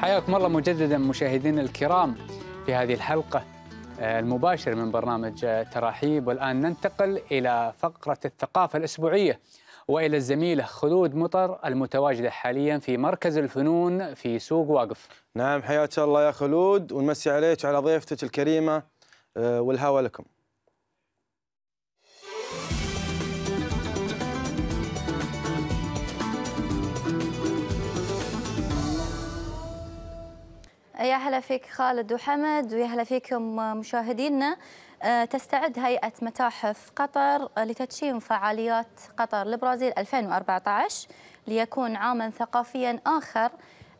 حياكم الله مجددا مشاهدينا الكرام في هذه الحلقة آه، المباشرة من برنامج آه، تراحيب. والآن ننتقل إلى فقرة الثقافة الأسبوعية وإلى الزميلة خلود مطر المتواجدة حاليا في مركز الفنون في سوق واقف. نعم حياك الله يا خلود ونمسي عليك وعلى ضيفتك الكريمة آه، والهوى لكم. يا هلا فيك خالد وحمد ويا هلا فيكم مشاهدينا. آه، تستعد هيئة متاحف قطر لتدشين فعاليات قطر لبرازيل 2014 ليكون عاما ثقافيا آخر.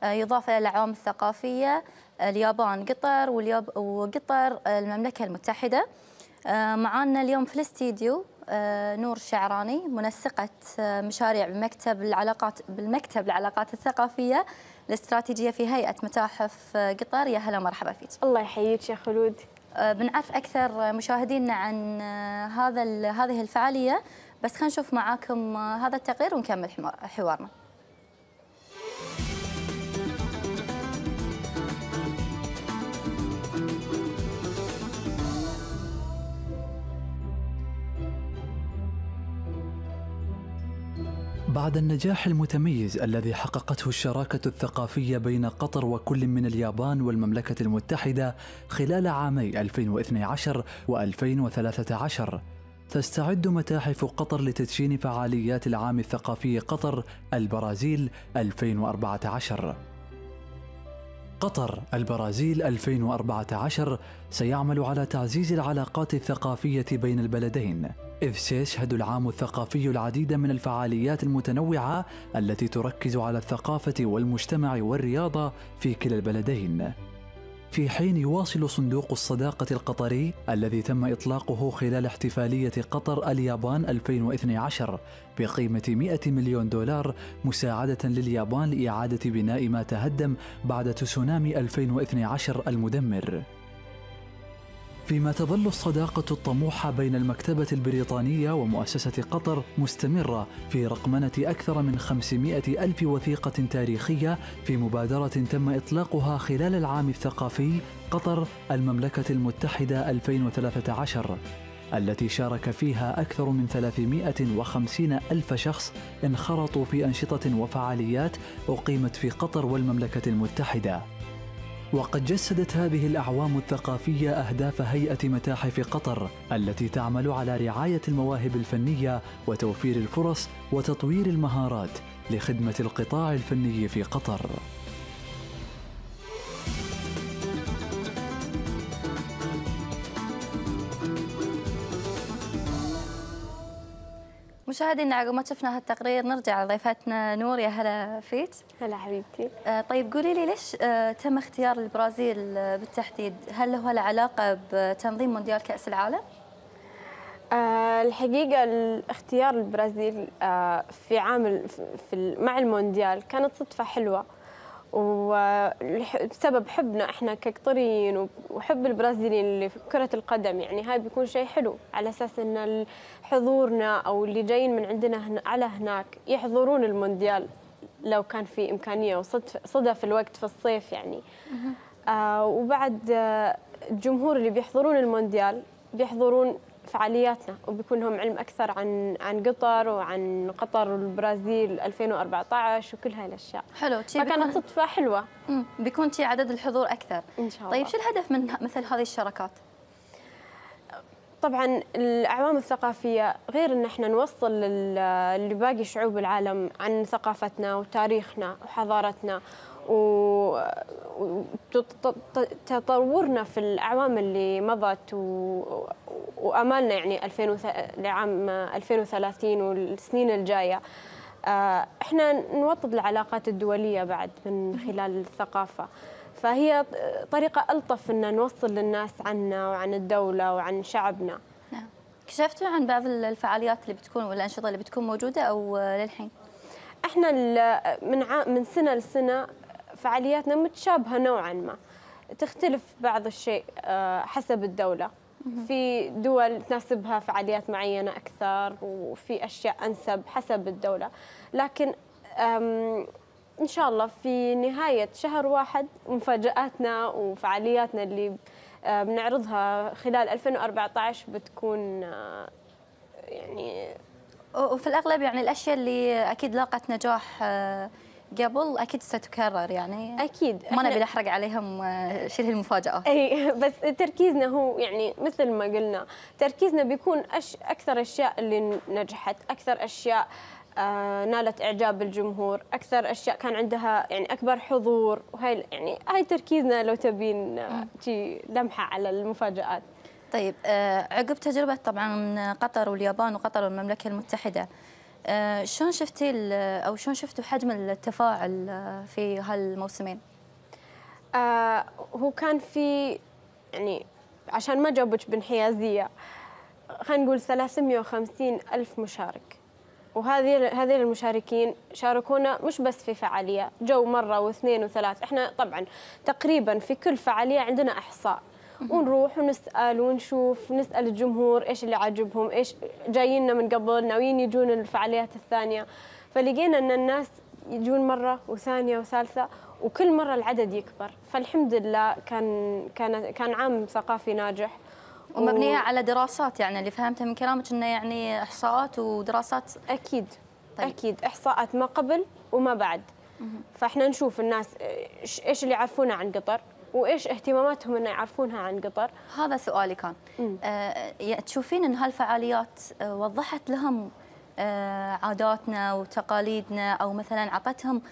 آه، يضاف إلى الأعوام الثقافية آه، اليابان قطر وقطر المملكة المتحدة. معنا اليوم في الاستديو نور الشعراني منسقة مشاريع بمكتب العلاقات بالمكتب العلاقات الثقافية. الاستراتيجية في هيئة متاحف قطر يا هلا ومرحبا فيك. الله يحييك يا خلود. أه، بنعرف أكثر مشاهدينا عن أه، هذا هذه الفعالية بس خلينا نشوف معاكم هذا التقرير ونكمل حوارنا. بعد النجاح المتميز الذي حققته الشراكة الثقافية بين قطر وكل من اليابان والمملكة المتحدة خلال عامي 2012 و2013 تستعد متاحف قطر لتدشين فعاليات العام الثقافي قطر البرازيل 2014 قطر البرازيل 2014 سيعمل على تعزيز العلاقات الثقافية بين البلدين إذ سيشهد العام الثقافي العديد من الفعاليات المتنوعة التي تركز على الثقافة والمجتمع والرياضة في كلا البلدين. في حين يواصل صندوق الصداقة القطري الذي تم إطلاقه خلال احتفالية قطر اليابان 2012 بقيمة 100 مليون دولار مساعدة لليابان لإعادة بناء ما تهدم بعد تسونامي 2012 المدمر. فيما تظل الصداقة الطموحة بين المكتبة البريطانية ومؤسسة قطر مستمرة في رقمنة أكثر من 500 ألف وثيقة تاريخية في مبادرة تم إطلاقها خلال العام الثقافي قطر المملكة المتحدة 2013 التي شارك فيها أكثر من 350 ألف شخص انخرطوا في أنشطة وفعاليات أقيمت في قطر والمملكة المتحدة. وقد جسدت هذه الأعوام الثقافية أهداف هيئة متاحف قطر التي تعمل على رعاية المواهب الفنية وتوفير الفرص وتطوير المهارات لخدمة القطاع الفني في قطر. مشاهدينا عقب ما شفنا هالتقرير نرجع لضيفتنا نور يا هلا فيك هلا حبيبتي. آه طيب قولي لي ليش آه تم اختيار البرازيل آه بالتحديد؟ هل هو له علاقة بتنظيم مونديال كأس العالم؟ آه الحقيقة اختيار البرازيل آه في عام في مع المونديال كانت صدفة حلوة. وبسبب حبنا إحنا كقطريين وحب البرازيليين اللي في كرة القدم يعني هاي بيكون شيء حلو على أساس إن حضورنا أو اللي جايين من عندنا هنا على هناك يحضرون المونديال لو كان في إمكانية وصدف صدف الوقت في الصيف يعني. آه وبعد آه الجمهور اللي بيحضرون المونديال بيحضرون فعالياتنا وبيكون لهم علم أكثر عن عن قطر وعن قطر والبرازيل 2014 وكل هاي الأشياء. حلو فكانت صدفة حلوة. مم. بيكون شي عدد الحضور أكثر. إن شاء الله. طيب شو الهدف من مثل هذه الشراكات؟ طبعا الأعوام الثقافية غير إن إحنا نوصل لباقي شعوب العالم عن ثقافتنا وتاريخنا وحضارتنا وتطورنا في الأعوام اللي مضت وأمالنا يعني 2000 لعام 2030 والسنين الجاية. آه، إحنا نوطد العلاقات الدولية بعد من خلال الثقافة. فهي طريقة ألطف إن نوصل للناس عنا وعن الدولة وعن شعبنا. نعم. كشفتوا عن بعض الفعاليات اللي بتكون والأنشطة اللي بتكون موجودة أو للحين؟ إحنا من من سنة لسنة فعالياتنا متشابهة نوعا ما. تختلف بعض الشيء آه، حسب الدولة. في دول تناسبها فعاليات معينة أكثر وفي أشياء أنسب حسب الدولة. لكن إن شاء الله في نهاية شهر واحد مفاجآتنا وفعالياتنا اللي آه، بنعرضها خلال 2014 بتكون آه، يعني وفي الأغلب يعني الأشياء اللي أكيد لاقت نجاح قبل أكيد ستكرر يعني. أكيد. ما نبي نحرق عليهم آه، شيء المفاجآت أي بس تركيزنا هو يعني مثل ما قلنا تركيزنا بيكون أش أكثر أشياء اللي نجحت أكثر أشياء آه نالت إعجاب الجمهور أكثر أشياء كان عندها يعني أكبر حضور. وهي يعني هاي تركيزنا لو تبين آه، شي لمحة على المفاجآت. طيب آه، عقب تجربة طبعا قطر واليابان وقطر والمملكة المتحدة آه، شلون شفتي أو شلون شفتوا حجم التفاعل آه، في هالموسمين؟ آه هو كان في يعني عشان ما جاوبك بانحيازية خلينا نقول 350 ألف مشارك. وهذه هذه المشاركين شاركونا مش بس في فعالية جو مرة واثنين وثلاث. إحنا طبعا تقريبا في كل فعالية عندنا إحصاء. ونروح ونسأل ونشوف نسأل الجمهور إيش اللي عاجبهم إيش جاييننا من قبل ناويين يجون الفعاليات الثانية. فلقينا أن الناس يجون مرة وثانية وثالثة وكل مرة العدد يكبر. فالحمد لله كان كان كان عام ثقافي ناجح. ومبنية و- على دراسات يعني اللي فهمته من كلامك إنه يعني إحصاءات ودراسات. أكيد طيب. أكيد. إحصاءات ما قبل وما بعد. فإحنا نشوف الناس إيش اللي يعرفونه عن قطر. وإيش اهتماماتهم إنه يعرفونها عن قطر هذا سؤالي كان. آه، تشوفين إن هالفعاليات آه، وضحت لهم آه، عاداتنا وتقاليدنا أو مثلا أعطتهم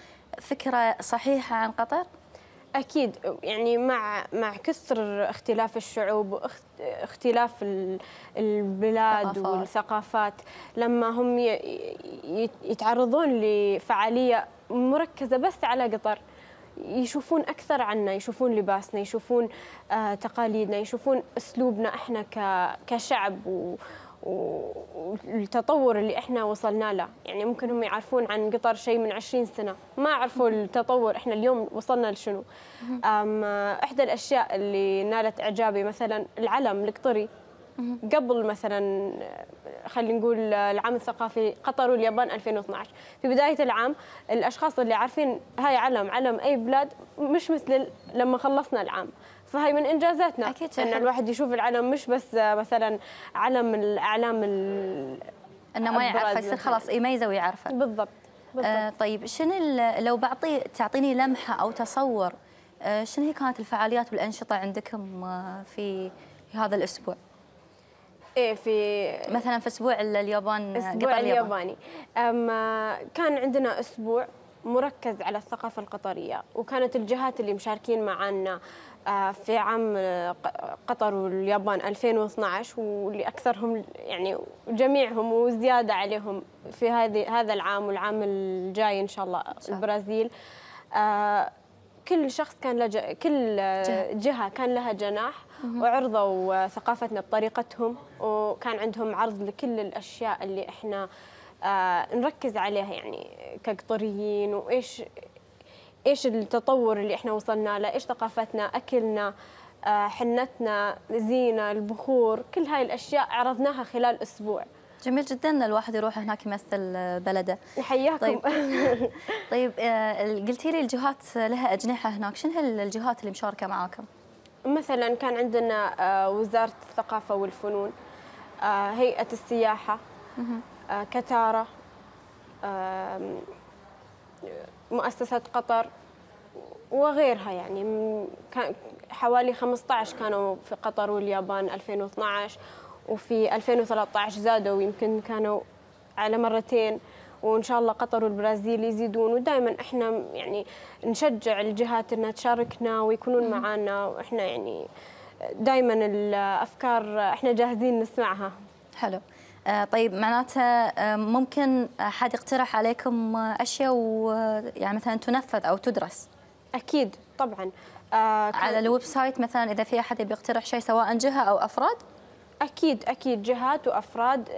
فكرة صحيحة عن قطر أكيد يعني مع مع كثر اختلاف الشعوب واختلاف البلاد ثقافات. والثقافات لما هم يتعرضون لفعالية مركزة بس على قطر يشوفون أكثر عنا يشوفون لباسنا يشوفون آه تقاليدنا يشوفون أسلوبنا إحنا ك- كشعب و والتطور اللي إحنا وصلنا له. يعني ممكن هم يعرفون عن قطر شيء من 20 سنة. ما عرفوا التطور إحنا اليوم وصلنا لشنو. أم إحدى الأشياء اللي نالت إعجابي مثلا العلم القطري. قبل مثلا خلينا نقول العام الثقافي قطر واليابان 2012 في بداية العام الأشخاص اللي عارفين هاي علم علم أي بلاد مش مثل لما خلصنا العام. فهي من إنجازاتنا. أكيد إن. الواحد يشوف العلم مش بس مثلا علم الإعلام ال- إنه ما يعرفه يصير. خلاص يميزه ويعرفه. بالضبط بالضبط. آه طيب شنو لو بعطي تعطيني لمحة أو تصور آه شنو هي كانت الفعاليات والأنشطة عندكم آه في في هذا الأسبوع؟ إيه في مثلا في أسبوع ال- اليابان أسبوع الياباني أما كان عندنا أسبوع مركز على الثقافة القطرية وكانت الجهات اللي مشاركين معنا آه، في عام آه، قطر واليابان 2012 واللي أكثرهم يعني جميعهم وزيادة عليهم في هذه هذا العام والعام الجاي إن شاء الله. البرازيل آه، كل شخص كان له كل آه، جهة. جهة كان لها جناح وعرضوا ثقافتنا بطريقتهم وكان عندهم عرض لكل الأشياء اللي إحنا آه، نركز عليها يعني كقطريين وإيش إيش التطور اللي إحنا وصلنا له إيش ثقافتنا أكلنا آه، حنتنا زينة البخور كل هاي الأشياء عرضناها خلال أسبوع. جميل جدا إن الواحد يروح هناك يمثل آه، بلده. حياكم طيب. طيب قلتي لي الجهات لها أجنحة هناك. شنو هالجهات اللي مشاركة معاكم؟ مثلا كان عندنا آه، وزارة الثقافة والفنون آه، هيئة السياحة آه، كتارة مؤسسة قطر وغيرها يعني. حوالي 15 كانوا في قطر واليابان 2012 وفي 2013 زادوا يمكن كانوا على مرتين. وإن شاء الله قطر والبرازيل يزيدون. ودائما إحنا يعني نشجع الجهات إنها تشاركنا ويكونون معنا وإحنا يعني دائما الأفكار إحنا جاهزين نسمعها. حلو. آه، طيب معناته آه، ممكن أحد يقترح عليكم آه، اشياء ويعني مثلا تنفذ أو تدرس؟ أكيد طبعا. آه على ال website مثلا إذا في أحد بيقترح شيء سواء جهة أو أفراد؟ أكيد أكيد جهات وأفراد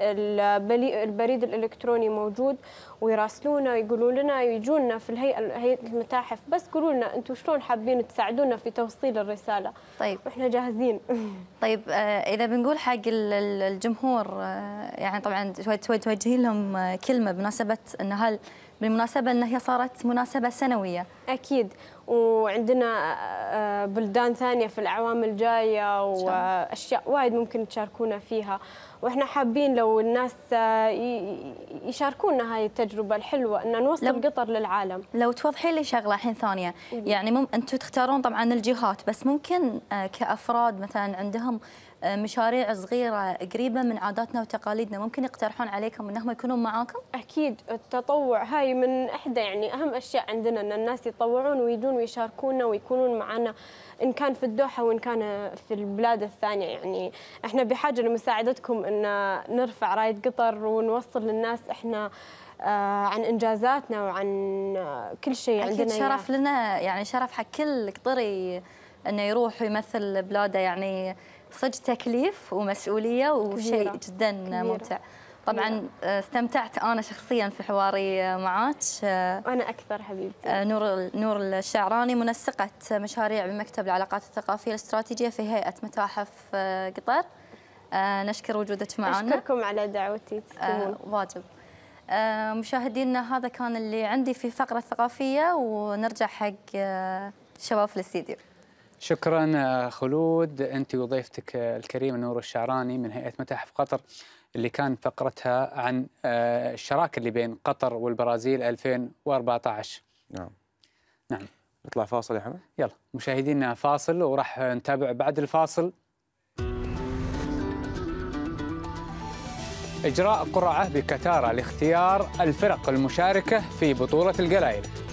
البريد الإلكتروني موجود ويراسلونا يقولوا لنا يجونا في الهيئة هيئة المتاحف. بس قولوا لنا أنتم شلون حابين تساعدونا في توصيل الرسالة؟ طيب. وإحنا جاهزين. طيب آه، إذا بنقول حق ال- ال- الجمهور آه، يعني طبعا تو- تو- توجهين لهم آه، كلمة بمناسبة ان بالمناسبة أنها هي صارت مناسبة سنوية. أكيد. وعندنا آه، بلدان ثانية في الأعوام الجاية وأشياء وايد ممكن تشاركونا فيها. وإحنا حابين لو الناس آه، يشاركونا هاي التجربة الحلوة إن نوصل لو- قطر للعالم. لو توضحين لي شغلة الحين ثانية. يعني مم أنتم تختارون طبعا الجهات بس ممكن آه، كأفراد مثلا عندهم آه، مشاريع صغيرة قريبة من عاداتنا وتقاليدنا ممكن يقترحون عليكم انهم يكونون معاكم؟ أكيد التطوع هاي من إحدى يعني أهم أشياء عندنا إن الناس يتطوعون ويجون ويشاركونا ويكونون معنا إن كان في الدوحة وإن كان في البلاد الثانية. يعني إحنا بحاجة لمساعدتكم إن نرفع راية قطر ونوصل للناس إحنا آه، عن إنجازاتنا وعن آه، كل شيء أكيد عندنا شرف لنا يعني شرف حق كل قطري إنه يروح ويمثل بلاده. يعني صدق تكليف ومسؤولية وشيء. جدا كبيرة. ممتع. طبعا استمتعت أنا شخصيا في حواري معاك. آه، وأنا أكثر حبيبتي. آه، نور نور الشعراني منسقة مشاريع بمكتب العلاقات الثقافية الاستراتيجية في هيئة متاحف آه، قطر. آه، نشكر وجودك معنا. أشكركم على دعوتي تسلمون. واجب. مشاهدينا هذا كان اللي عندي في فقرة ثقافية ونرجع حق الشباب في الاستديو. شكرا آه، خلود. أنت وضيفتك آه، الكريمه نور الشعراني من هيئة متاحف قطر اللي كان فقرتها عن آه، الشراكة اللي بين قطر والبرازيل 2014 نعم. نعم. نطلع فاصل يا حمد؟ يلا مشاهدينا فاصل وراح نتابع بعد الفاصل. إجراء قرعة بكتارة لاختيار الفرق المشاركة في بطولة القلايل.